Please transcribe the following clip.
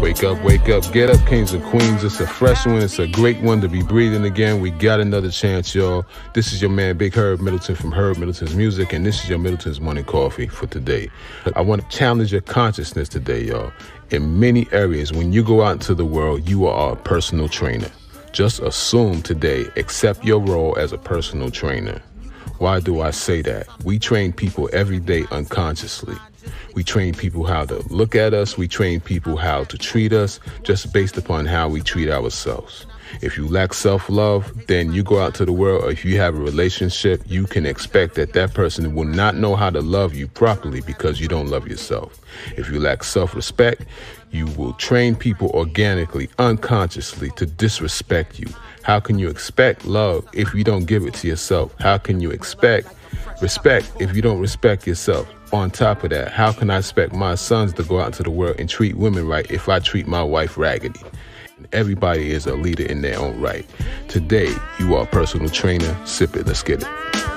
Wake up, wake up, get up, kings and queens. It's a fresh one. It's a great one to be breathing again. We got another chance, y'all. This is your man, Big Herb Middleton from Herb Middleton's Music, and this is your Middleton's Morning Coffee for today. I want to challenge your consciousness today, y'all. In many areas, when you go out into the world, you are a personal trainer. Just assume today, accept your role as a personal trainer. Why do I say that? We train people every day unconsciously. We train people how to look at us. We train people how to treat us just based upon how we treat ourselves. If you lack self love, then you go out to the world, or if you have a relationship, you can expect that that person will not know how to love you properly because you don't love yourself. If you lack self respect, you will train people organically, unconsciously to disrespect you. How can you expect love if you don't give it to yourself? How can you expect respect if you don't respect yourself? on top of that, how can I expect my sons to go out into the world and treat women right if I treat my wife raggedy? Everybody is a leader in their own right. Today, you are a personal trainer. Sip it. Let's get it.